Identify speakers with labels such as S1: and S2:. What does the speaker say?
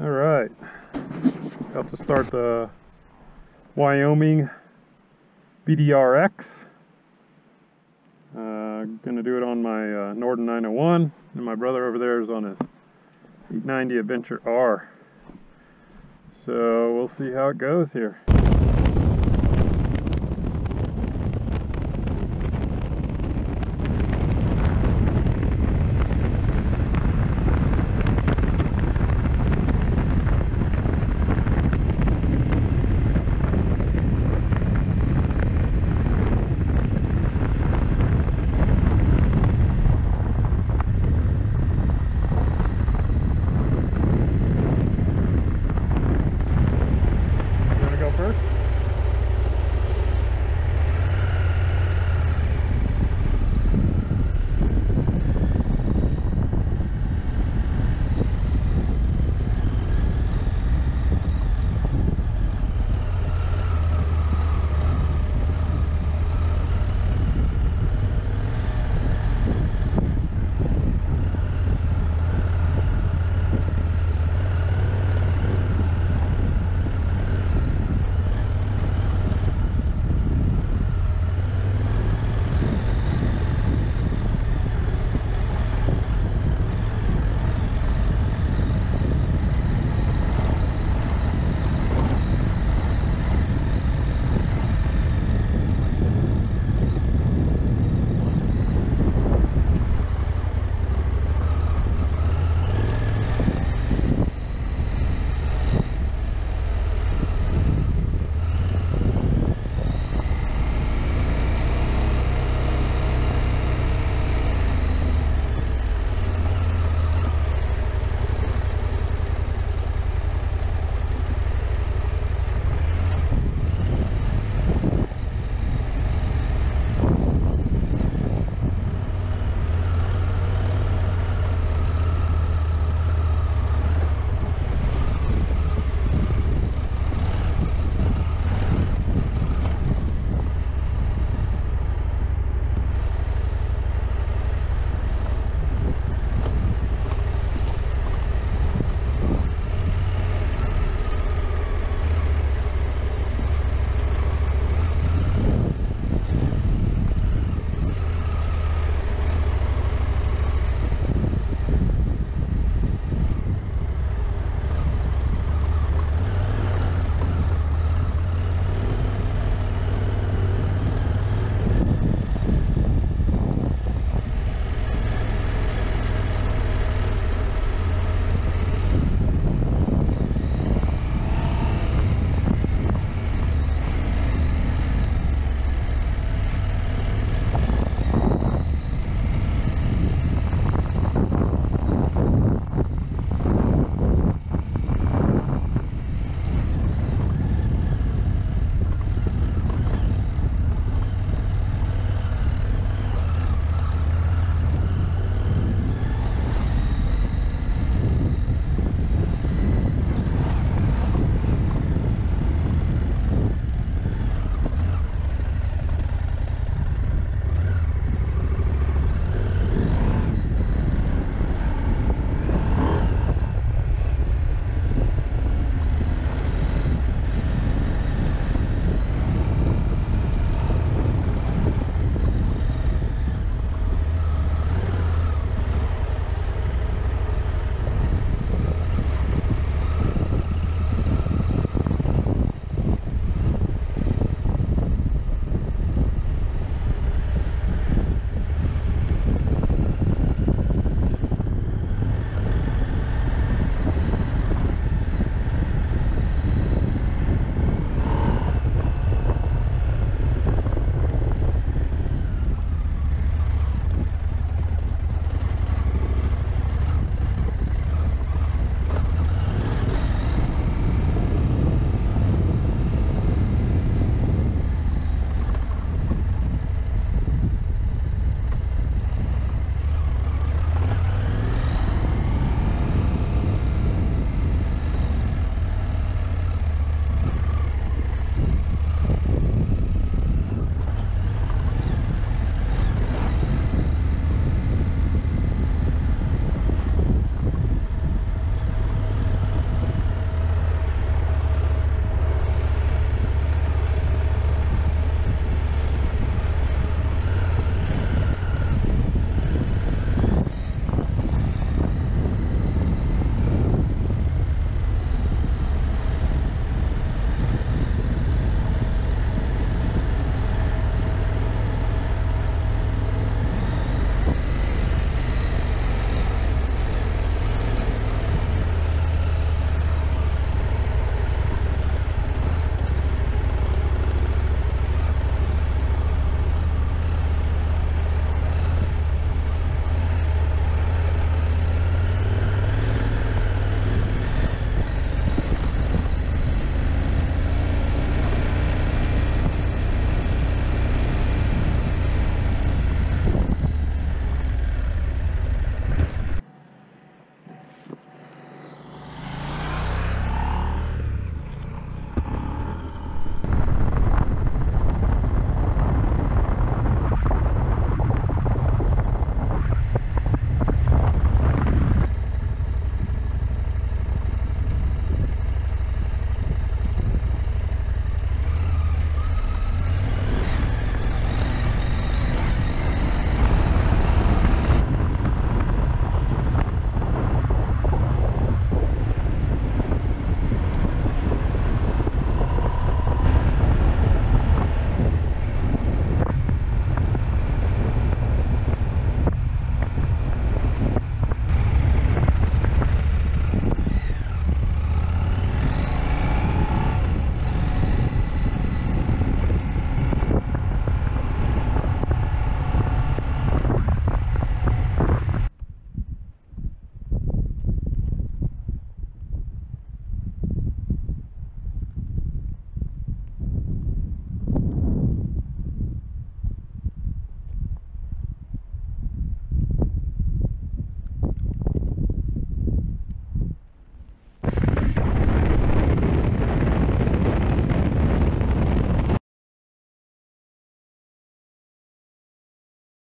S1: All right, about to start the Wyoming BDRX. Uh, gonna do it on my uh, Norden 901, and my brother over there is on his 890 Adventure R. So we'll see how it goes here.